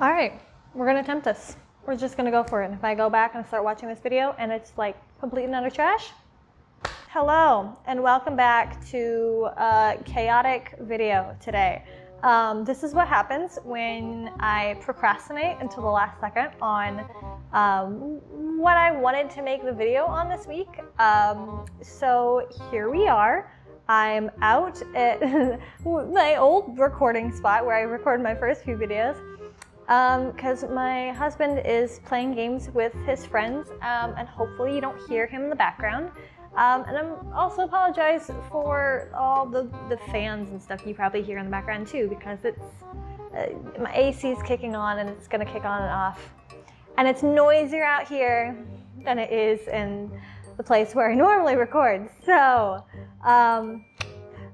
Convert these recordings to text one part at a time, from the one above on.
All right, we're gonna attempt this. We're just gonna go for it. And if I go back and start watching this video and it's like complete and utter trash, hello and welcome back to a chaotic video today. Um, this is what happens when I procrastinate until the last second on um, what I wanted to make the video on this week. Um, so here we are. I'm out at my old recording spot where I recorded my first few videos because um, my husband is playing games with his friends um, and hopefully you don't hear him in the background. Um, and I'm also apologize for all the, the fans and stuff you probably hear in the background too because it's uh, my AC is kicking on and it's gonna kick on and off. And it's noisier out here than it is in the place where I normally record. So, um,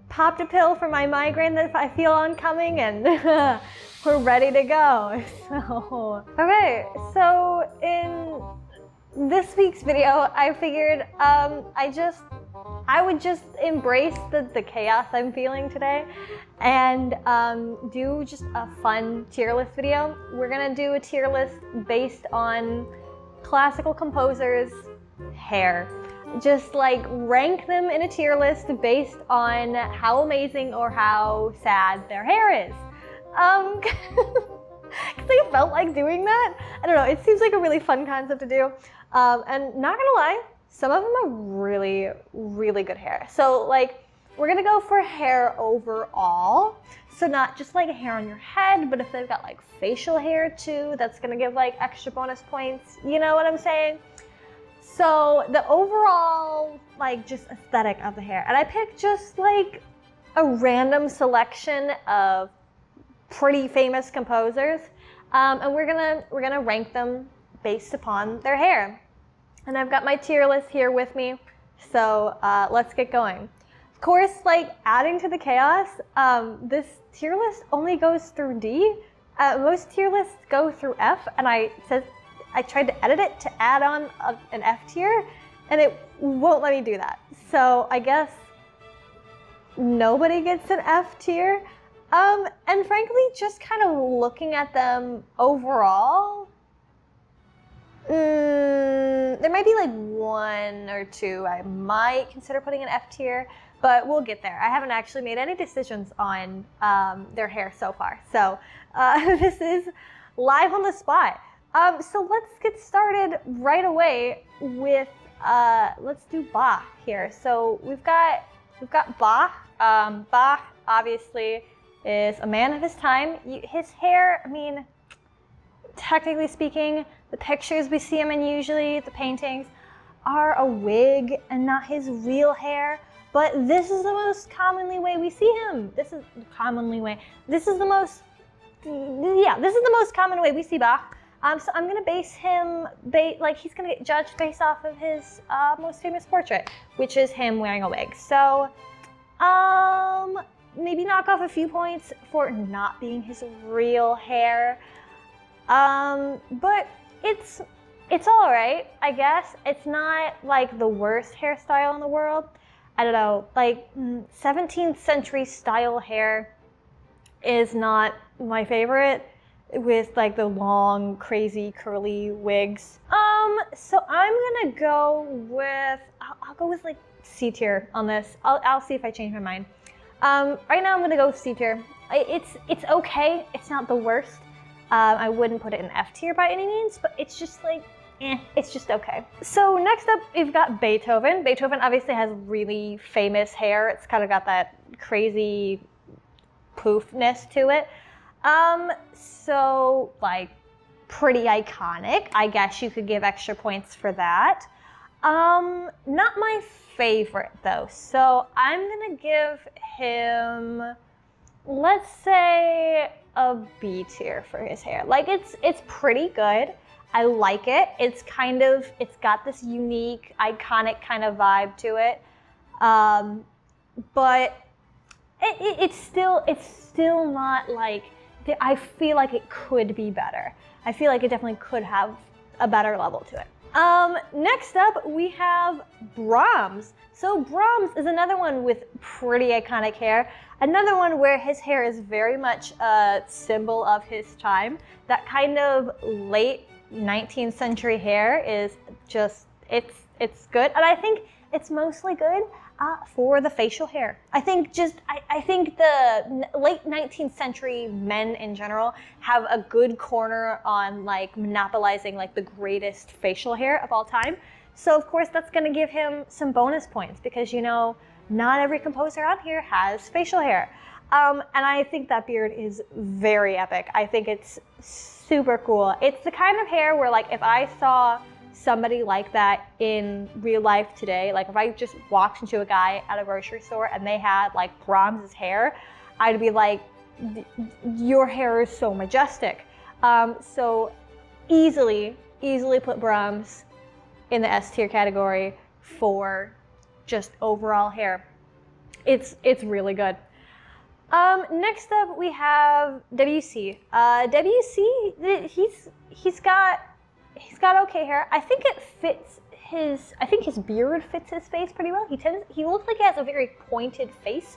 popped a pill for my migraine that I feel oncoming and we're ready to go. So, okay, so in this week's video, I figured um, I just, I would just embrace the, the chaos I'm feeling today and um, do just a fun tier list video. We're gonna do a tier list based on classical composers' hair. Just like rank them in a tier list based on how amazing or how sad their hair is. Um, because I felt like doing that. I don't know, it seems like a really fun concept to do. Um, and not gonna lie, some of them are really, really good hair. So like, we're gonna go for hair overall. So not just like hair on your head, but if they've got like facial hair too, that's gonna give like extra bonus points. You know what I'm saying? So the overall like just aesthetic of the hair. And I picked just like a random selection of pretty famous composers. Um, and we're gonna we're gonna rank them based upon their hair. And I've got my tier list here with me, so uh, let's get going. Of course, like adding to the chaos, um, this tier list only goes through D. Uh, most tier lists go through F, and I said I tried to edit it to add on a, an F tier, and it won't let me do that. So I guess nobody gets an F tier. Um, and frankly, just kind of looking at them overall, mm, there might be like one or two I might consider putting an F tier, but we'll get there. I haven't actually made any decisions on um, their hair so far. So uh, this is live on the spot. Um, so let's get started right away with, uh, let's do Bach here. So we've got, we've got Bach. Um, Bach, obviously, is a man of his time. His hair, I mean, technically speaking, the pictures we see him in usually, the paintings, are a wig and not his real hair. But this is the most commonly way we see him. This is the commonly way. This is the most, yeah, this is the most common way we see Bach. Um, so I'm gonna base him, ba like he's gonna get judged based off of his uh, most famous portrait, which is him wearing a wig. So, um, maybe knock off a few points for not being his real hair. Um, but it's it's all right, I guess. It's not like the worst hairstyle in the world. I don't know, like 17th mm, century style hair is not my favorite with like the long, crazy, curly wigs. Um, so I'm gonna go with, I'll, I'll go with like C tier on this. I'll, I'll see if I change my mind. Um, right now I'm gonna go with C tier. It's it's okay. It's not the worst. Um, I wouldn't put it in F tier by any means, but it's just like, eh, it's just okay. So next up, we've got Beethoven. Beethoven obviously has really famous hair. It's kind of got that crazy poofness to it. Um, so like pretty iconic. I guess you could give extra points for that. Um, not my favorite though. So I'm gonna give him, let's say a B tier for his hair. Like it's it's pretty good. I like it. It's kind of it's got this unique, iconic kind of vibe to it. Um, but it, it, it's still it's still not like I feel like it could be better. I feel like it definitely could have a better level to it. Um, next up, we have Brahms. So Brahms is another one with pretty iconic hair. Another one where his hair is very much a symbol of his time. That kind of late 19th century hair is just, it's, it's good. And I think it's mostly good uh, for the facial hair. I think just, I, I think the late 19th century men in general have a good corner on like monopolizing like the greatest facial hair of all time. So of course that's gonna give him some bonus points because you know, not every composer out here has facial hair. Um, and I think that beard is very epic. I think it's super cool. It's the kind of hair where like if I saw somebody like that in real life today, like if I just walked into a guy at a grocery store and they had like Brahms' hair, I'd be like, your hair is so majestic. Um, so easily, easily put Brahms in the S tier category for just overall hair. It's, it's really good. Um, next up we have Debussy. Uh, Debussy, he's, he's got he's got okay hair. I think it fits his. I think his beard fits his face pretty well. He tends. He looks like he has a very pointed face.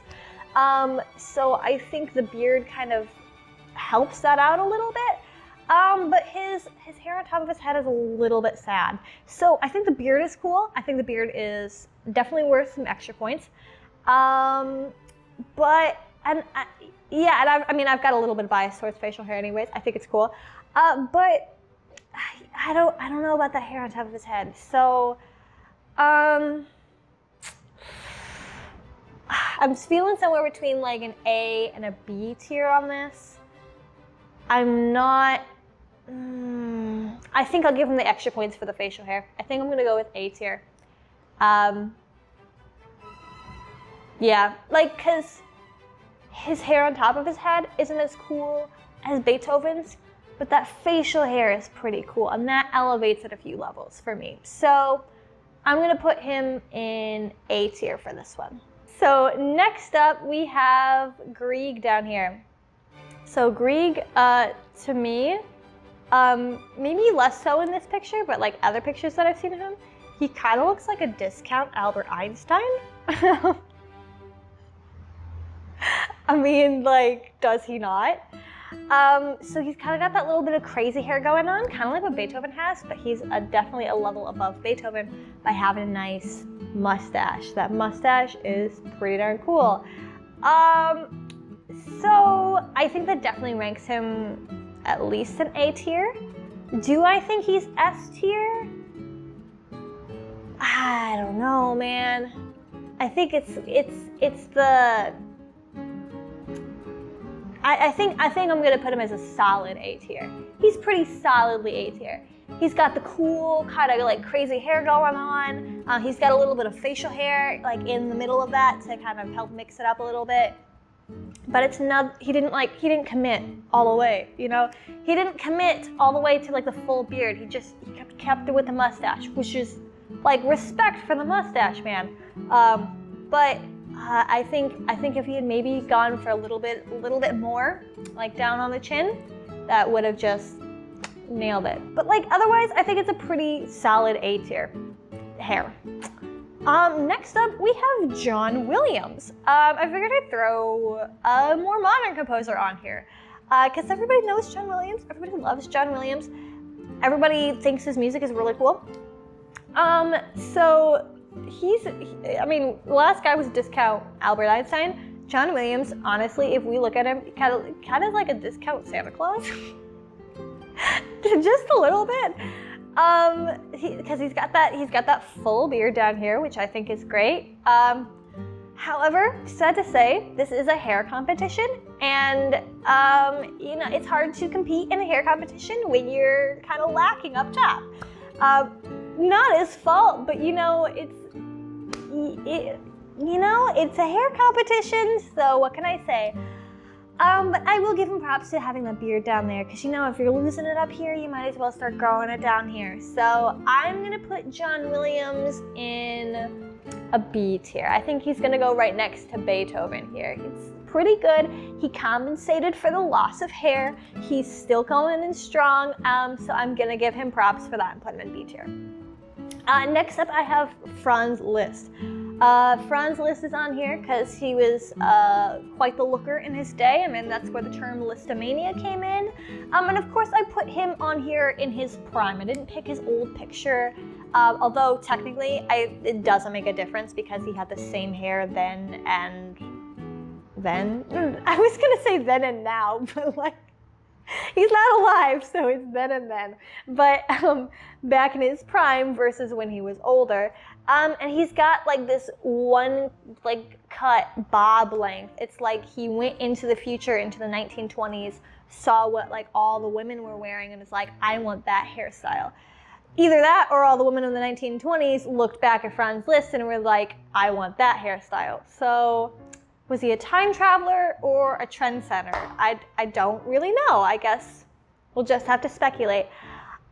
Um, so I think the beard kind of helps that out a little bit. Um, but his his hair on top of his head is a little bit sad. So I think the beard is cool. I think the beard is definitely worth some extra points. Um, but and uh, yeah, and I've, I mean I've got a little bit of bias towards facial hair, anyways. I think it's cool. Uh, but I, don't I don't know about the hair on top of his head. So, um, I'm feeling somewhere between like an A and a B tier on this. I'm not. Mm, I think I'll give him the extra points for the facial hair. I think I'm gonna go with A tier. Um, yeah, like cause his hair on top of his head isn't as cool as Beethoven's, but that facial hair is pretty cool and that elevates it a few levels for me. So I'm gonna put him in A tier for this one. So next up we have Grieg down here. So Grieg, uh, to me, um, maybe less so in this picture, but like other pictures that I've seen of him, he kind of looks like a discount Albert Einstein. I mean, like, does he not? Um, so he's kind of got that little bit of crazy hair going on, kind of like what Beethoven has, but he's a, definitely a level above Beethoven by having a nice mustache. That mustache is pretty darn cool. Um, so I think that definitely ranks him at least an A tier. Do I think he's S tier? I don't know, man. I think it's it's it's the I, I, think I think I'm gonna put him as a solid A tier. He's pretty solidly A tier. He's got the cool kind of like crazy hair going on. Uh, he's got a little bit of facial hair like in the middle of that to kind of help mix it up a little bit. But it's not. He didn't like. He didn't commit all the way. You know. He didn't commit all the way to like the full beard. He just he kept, kept it with the mustache, which is like respect for the mustache, man. Um, but uh, I think I think if he had maybe gone for a little bit a little bit more, like down on the chin, that would have just nailed it. But like otherwise, I think it's a pretty solid A tier hair. Um, next up, we have John Williams. Um, I figured I'd throw a more modern composer on here because uh, everybody knows John Williams. Everybody loves John Williams. Everybody thinks his music is really cool. Um, so he's, he, I mean, the last guy was discount Albert Einstein. John Williams, honestly, if we look at him, kind of, kind of like a discount Santa Claus. Just a little bit. Um, because he, has got that, he's got that full beard down here, which I think is great. Um, however, sad to say, this is a hair competition, and um, you know it's hard to compete in a hair competition when you're kind of lacking up top. Uh, not his fault, but you know it's you know, it's a hair competition, so what can I say? Um, but I will give him props to having the beard down there, because you know, if you're losing it up here, you might as well start growing it down here. So I'm gonna put John Williams in a B tier. I think he's gonna go right next to Beethoven here. He's pretty good. He compensated for the loss of hair. He's still going in strong, um, so I'm gonna give him props for that and put him in B tier. Uh, next up, I have Franz Liszt. Uh, Franz Liszt is on here because he was uh, quite the looker in his day. I mean, that's where the term Lisztomania came in. Um, and of course, I put him on here in his prime. I didn't pick his old picture, uh, although technically I, it doesn't make a difference because he had the same hair then and then. I was gonna say then and now, but like he's not alive, so it's then and then. But um, back in his prime versus when he was older, um, and he's got like this one like cut bob length. It's like he went into the future, into the 1920s, saw what like all the women were wearing, and is like, I want that hairstyle. Either that, or all the women in the 1920s looked back at Franz Liszt and were like, I want that hairstyle. So was he a time traveler or a trendsetter? I, I don't really know. I guess we'll just have to speculate.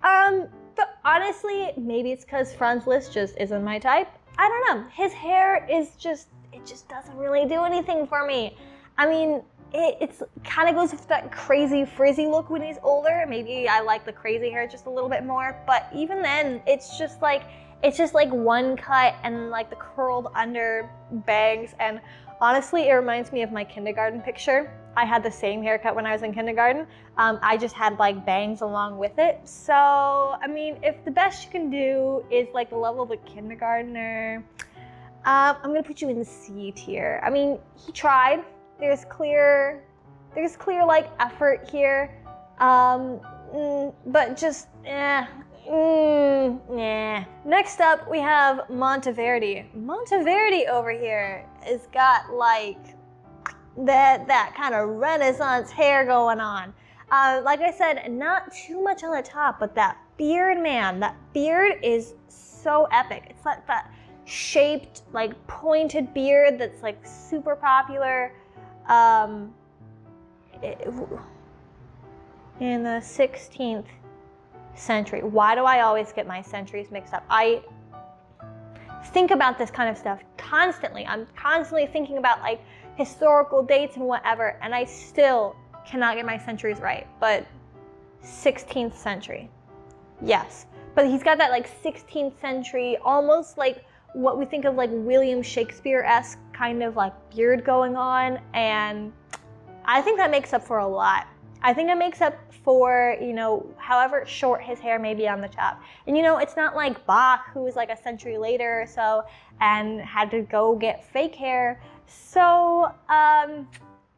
Um, but honestly, maybe it's because Franz Liszt just isn't my type. I don't know. His hair is just, it just doesn't really do anything for me. I mean, it it's kind of goes with that crazy frizzy look when he's older. Maybe I like the crazy hair just a little bit more, but even then, it's just like, it's just like one cut and like the curled under bangs and Honestly, it reminds me of my kindergarten picture. I had the same haircut when I was in kindergarten. Um, I just had like bangs along with it. So, I mean, if the best you can do is like the level of a kindergartner, um, I'm gonna put you in the C tier. I mean, he tried. There's clear, there's clear like effort here, um, mm, but just eh, Mm, nah. Next up, we have Monteverdi. Monteverdi over here has got like that that kind of Renaissance hair going on. Uh, like I said, not too much on the top, but that beard, man, that beard is so epic. It's like that shaped, like pointed beard that's like super popular. Um, it, in the 16th century. Why do I always get my centuries mixed up? I think about this kind of stuff constantly. I'm constantly thinking about like historical dates and whatever, and I still cannot get my centuries right. But 16th century, yes. But he's got that like 16th century, almost like what we think of like William Shakespeare esque kind of like beard going on, and I think that makes up for a lot. I think it makes up for, you know, however short his hair may be on the top. And you know, it's not like Bach, who was like a century later or so and had to go get fake hair. So, um,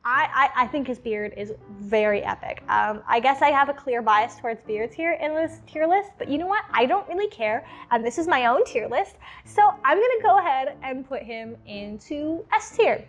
I, I, I, think his beard is very epic. Um, I guess I have a clear bias towards beards here in this tier list, but you know what? I don't really care, and this is my own tier list, so I'm gonna go ahead and put him into S tier.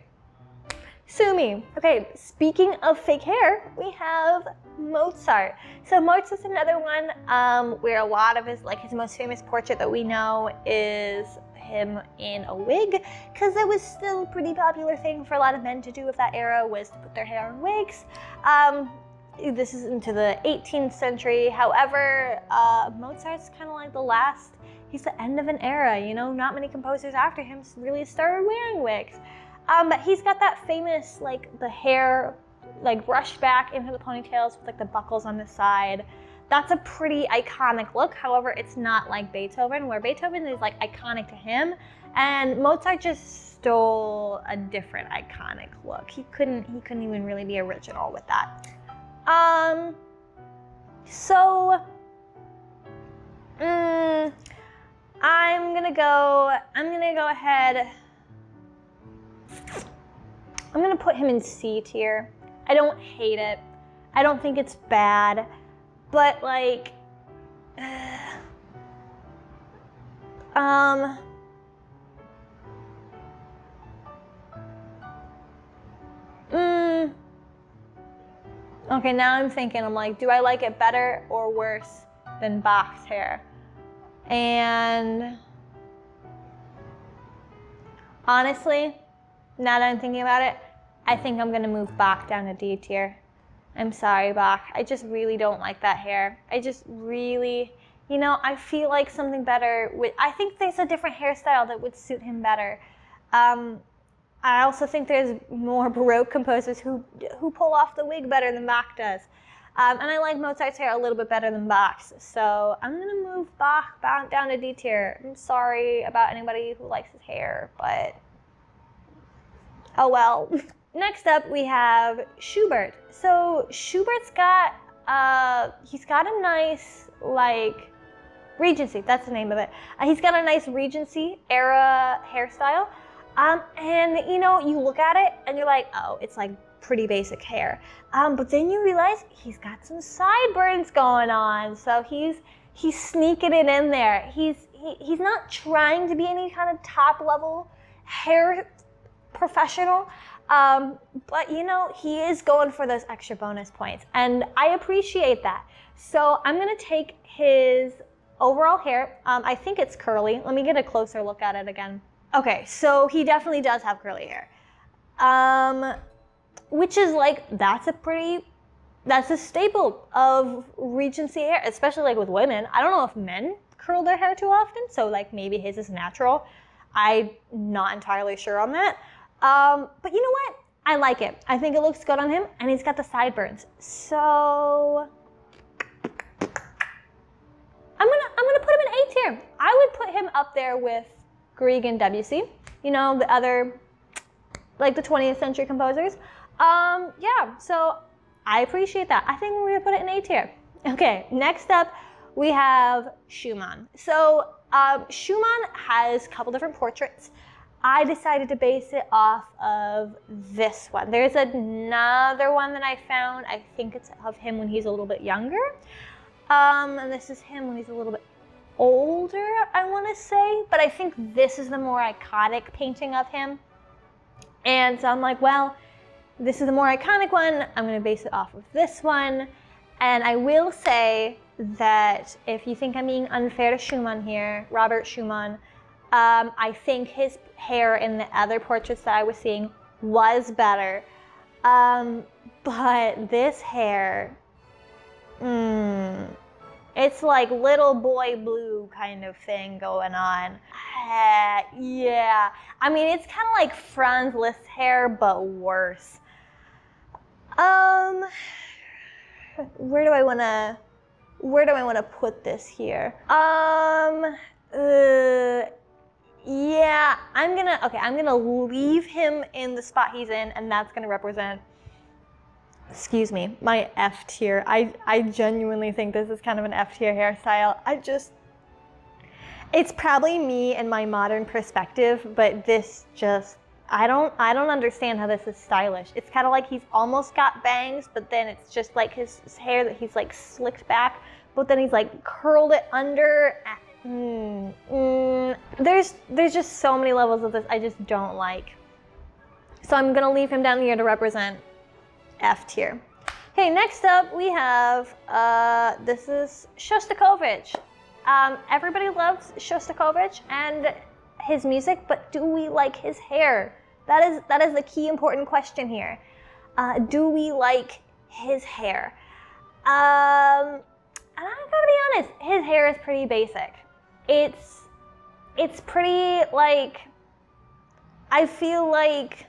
Sue me. Okay, speaking of fake hair, we have Mozart. So Mozart's another one um, where a lot of his, like his most famous portrait that we know is him in a wig, because it was still a pretty popular thing for a lot of men to do of that era was to put their hair in wigs. Um, this is into the 18th century. However, uh, Mozart's kind of like the last, he's the end of an era, you know, not many composers after him really started wearing wigs. Um, but he's got that famous, like, the hair, like, brushed back into the ponytails with, like, the buckles on the side. That's a pretty iconic look. However, it's not like Beethoven, where Beethoven is, like, iconic to him. And Mozart just stole a different iconic look. He couldn't, he couldn't even really be original with that. Um, so, mm, I'm gonna go, I'm gonna go ahead I'm gonna put him in C tier. I don't hate it. I don't think it's bad, but like, uh, um, mm, okay, now I'm thinking, I'm like, do I like it better or worse than Bach's hair? And honestly, now that I'm thinking about it, I think I'm gonna move Bach down to D tier. I'm sorry, Bach. I just really don't like that hair. I just really, you know, I feel like something better with. I think there's a different hairstyle that would suit him better. Um, I also think there's more Baroque composers who who pull off the wig better than Bach does. Um, and I like Mozart's hair a little bit better than Bach's. So I'm going to move Bach down to D tier. I'm sorry about anybody who likes his hair, but oh well. Next up, we have Schubert. So Schubert's got, uh, he's got a nice, like, Regency, that's the name of it. Uh, he's got a nice Regency era hairstyle. Um, and you know, you look at it and you're like, oh, it's like pretty basic hair. Um, but then you realize he's got some sideburns going on. So he's he's sneaking it in there. He's he, he's not trying to be any kind of top level hair professional. Um, but you know, he is going for those extra bonus points. And I appreciate that. So I'm gonna take his overall hair. Um, I think it's curly. Let me get a closer look at it again. Okay, so he definitely does have curly hair. Um, which is like, that's a pretty, that's a staple of Regency hair, especially like with women. I don't know if men curl their hair too often, so like maybe his is natural. I'm not entirely sure on that. Um, but you know what? I like it. I think it looks good on him, and he's got the sideburns. So I'm gonna I'm gonna put him in A tier. I would put him up there with Grieg and Debussy. You know the other, like the 20th century composers. Um, yeah. So I appreciate that. I think we're gonna put it in A tier. Okay. Next up, we have Schumann. So um, Schumann has a couple different portraits. I decided to base it off of this one. There's another one that I found. I think it's of him when he's a little bit younger. Um, and this is him when he's a little bit older, I want to say. But I think this is the more iconic painting of him. And so I'm like, well, this is the more iconic one. I'm going to base it off of this one. And I will say that if you think I'm being unfair to Schumann here, Robert Schumann, um, I think his hair in the other portraits that I was seeing was better. Um, but this hair, mm, it's like little boy blue kind of thing going on. Uh, yeah, I mean it's kind of like Franz Liszt hair, but worse. Um, where do I want to? Where do I want to put this here? Um, uh, yeah, I'm gonna, okay, I'm gonna leave him in the spot he's in, and that's gonna represent, excuse me, my F tier. I, I genuinely think this is kind of an F tier hairstyle. I just, it's probably me and my modern perspective, but this just, I don't, I don't understand how this is stylish. It's kind of like he's almost got bangs, but then it's just like his, his hair that he's like slicked back, but then he's like curled it under Mm, mm, there's there's just so many levels of this I just don't like. So I'm gonna leave him down here to represent F tier. Okay, next up we have uh, this is Shostakovich. Um, everybody loves Shostakovich and his music, but do we like his hair? That is that is the key important question here. Uh, do we like his hair? Um, and I gotta be honest, his hair is pretty basic it's it's pretty like I feel like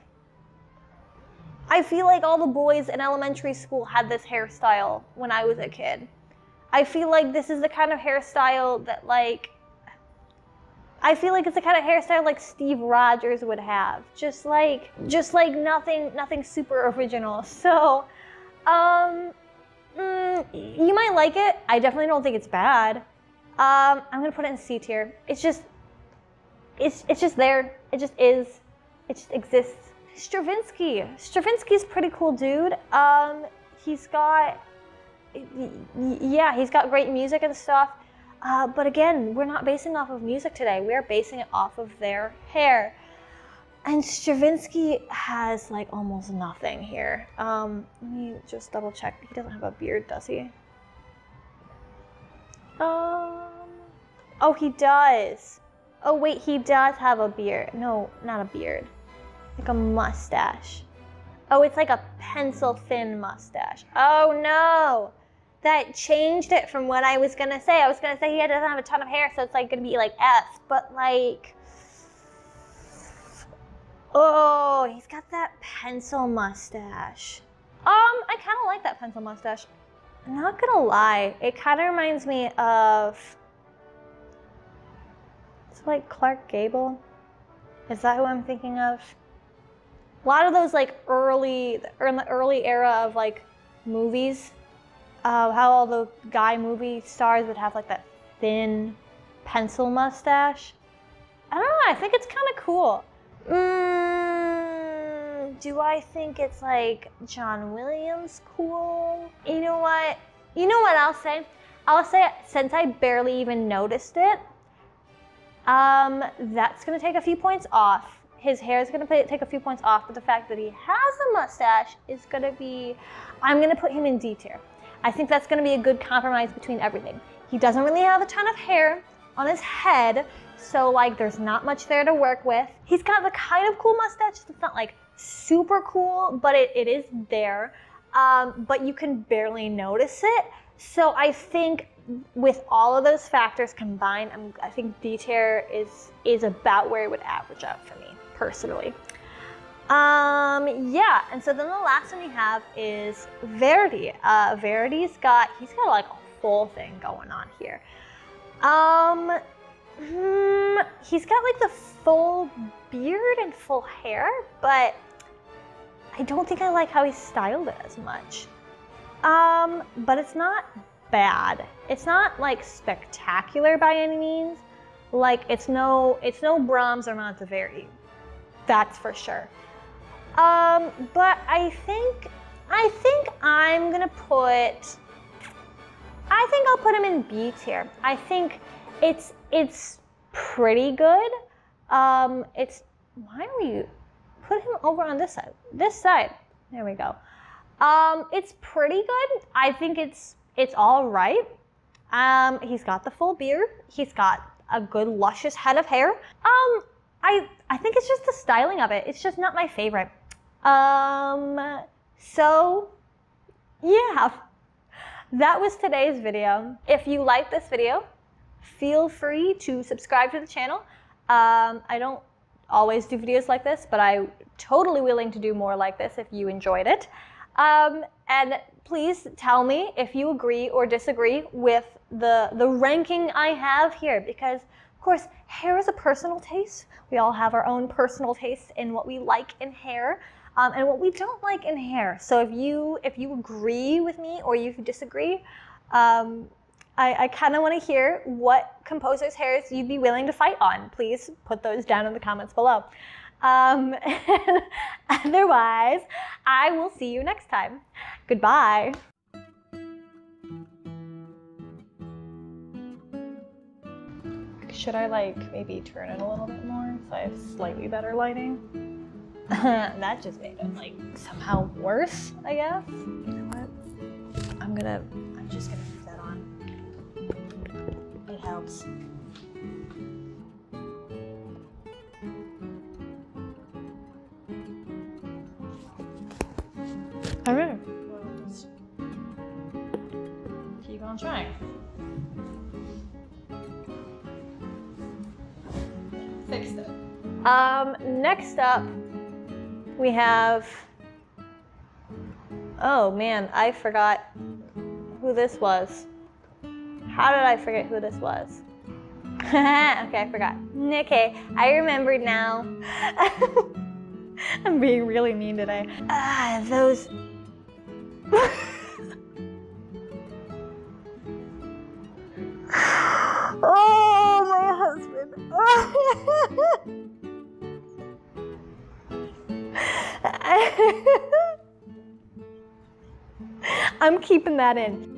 I feel like all the boys in elementary school had this hairstyle when I was a kid. I feel like this is the kind of hairstyle that like I feel like it's the kind of hairstyle like Steve Rogers would have. Just like just like nothing nothing super original. So um mm, you might like it. I definitely don't think it's bad. Um, I'm gonna put it in C tier. It's just, it's it's just there. It just is. It just exists. Stravinsky. Stravinsky's pretty cool dude. Um, he's got, yeah, he's got great music and stuff. Uh, but again, we're not basing off of music today. We're basing it off of their hair. And Stravinsky has like almost nothing here. Um, let me just double check. He doesn't have a beard, does he? Um, oh, he does. Oh, wait, he does have a beard. No, not a beard. Like a mustache. Oh, it's like a pencil thin mustache. Oh, no. That changed it from what I was going to say. I was going to say he doesn't have a ton of hair, so it's like going to be like F. But like, oh, he's got that pencil mustache. Um, I kind of like that pencil mustache. I'm not gonna lie, it kind of reminds me of. It's like Clark Gable. Is that who I'm thinking of? A lot of those like early, or in the early era of like movies, uh, how all the guy movie stars would have like that thin pencil mustache. I don't know. I think it's kind of cool. Mm, do I think it's like John Williams cool? You know what? You know what I'll say? I'll say since I barely even noticed it, um, that's gonna take a few points off. His hair is gonna take a few points off, but the fact that he has a mustache is gonna be, I'm gonna put him in D tier. I think that's gonna be a good compromise between everything. He doesn't really have a ton of hair on his head, so like there's not much there to work with. He's got the kind of cool mustache that's not like super cool, but it, it is there. Um, but you can barely notice it. So I think with all of those factors combined, I'm, i think D tier is is about where it would average out for me personally. Um, yeah, and so then the last one we have is Verdi. Uh, Verdi's got he's got like a whole thing going on here. Um, hmm, he's got like the full beard and full hair, but I don't think I like how he styled it as much. Um, but it's not bad. It's not like spectacular by any means. Like it's no it's no Brahms or Monteverdi. That's for sure. Um, but I think I think I'm gonna put I think I'll put him in B tier. I think it's it's pretty good. Um, it's why are we put him over on this side? This side. There we go. Um, it's pretty good. I think it's it's all right. Um, he's got the full beard. He's got a good luscious head of hair. Um, I I think it's just the styling of it. It's just not my favorite. Um, so yeah, that was today's video. If you like this video, feel free to subscribe to the channel. Um, I don't always do videos like this, but I'm totally willing to do more like this if you enjoyed it. Um, and please tell me if you agree or disagree with the, the ranking I have here because of course hair is a personal taste. We all have our own personal tastes in what we like in hair um, and what we don't like in hair. So if you if you agree with me or you disagree, um, I, I kind of want to hear what composers' hairs you'd be willing to fight on. Please put those down in the comments below. Um, otherwise, I will see you next time. Goodbye. Should I like maybe turn it a little bit more so I have slightly better lighting? that just made it like somehow worse, I guess. You know what? I'm gonna, gonna It helps. Keep on trying. Fixed it. Um, next up, we have, oh man, I forgot who this was. How did I forget who this was? okay, I forgot. Okay, I remembered now. I'm being really mean today. Ah, those. oh, my husband. I'm keeping that in.